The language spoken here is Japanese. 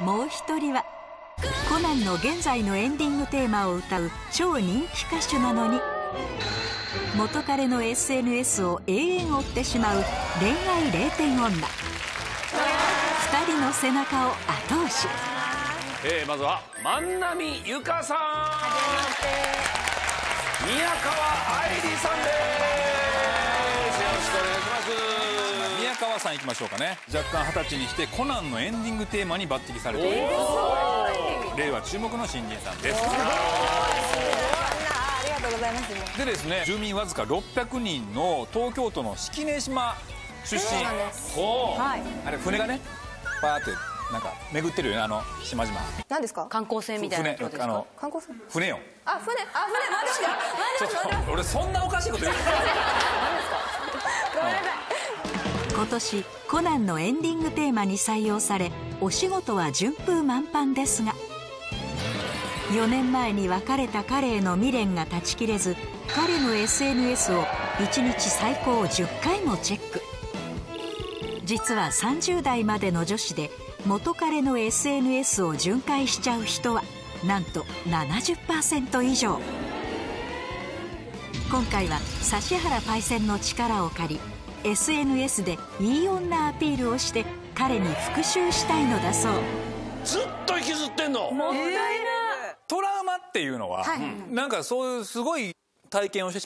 もう一人はコナンの現在のエンディングテーマを歌う超人気歌手なのに元彼の SNS を永遠追ってしまう恋愛0点女。2人の背中を後押し。えー、まずは万波ゆかさん。宮川ます宮川さんいきましょうかね。若干二十歳にしてコナンのエンディングテーマに抜擢されてい。る令和注目の新人さんです。ありがとうございます。でですね住民わずか600人の東京都の式根島出身。はい。あれ船がねバーってなんか巡ってるよねあの島々。何ですか？観光船みたいな船あの観光船？船よ。あ船。あ船。待ってちょっと俺そんなおかしいこと言う今年コナンのエンディングテーマに採用されお仕事は順風満帆ですが4年前に別れた彼への未練が断ち切れず彼の SNS を1日最高10回もチェック。実は30代までの女子で元彼の SNS を巡回しちゃう人はなんと70%以上。今回は指原パイセンの力を借り SNS でいい女アピールをして彼に復讐したいのだそう。ずっと引きずってんの。トラウマっていうのは、なんかそういうすごい体験をしてしま